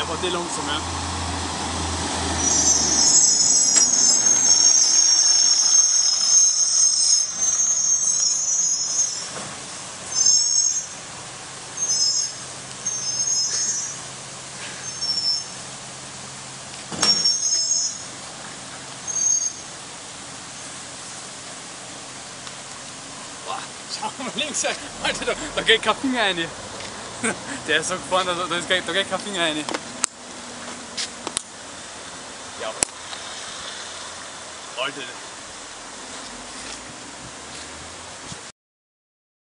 einfach die langsam, ja. Schau mal links, Alter, da, da geht kein Finger rein. Der ist so gefahren, da, da, ist, da geht kein Finger rein. Ja. Alter.